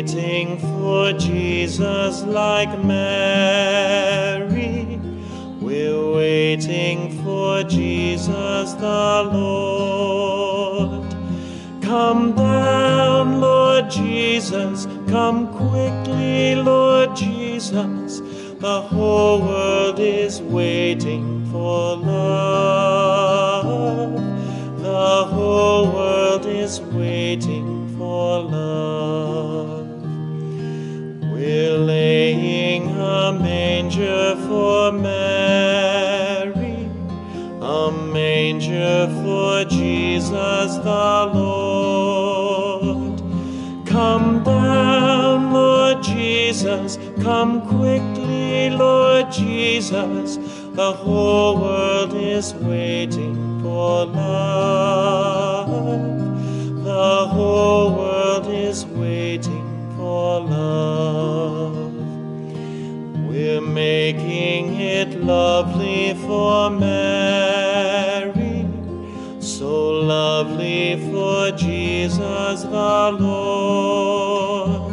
waiting for Jesus like Mary. We're waiting for Jesus the Lord. Come down, Lord Jesus. Come quickly, Lord Jesus. The whole world is waiting for love. The whole world is waiting for love. Manger for Mary, a manger for Jesus the Lord. Come down, Lord Jesus, come quickly, Lord Jesus. The whole world is waiting for love. The whole world is waiting making it lovely for Mary, so lovely for Jesus the Lord.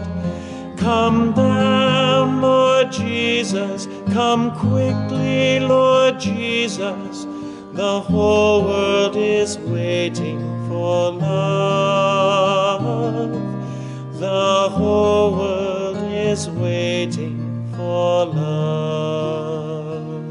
Come down, Lord Jesus, come quickly, Lord Jesus. The whole world is waiting for love. The whole world is waiting for love.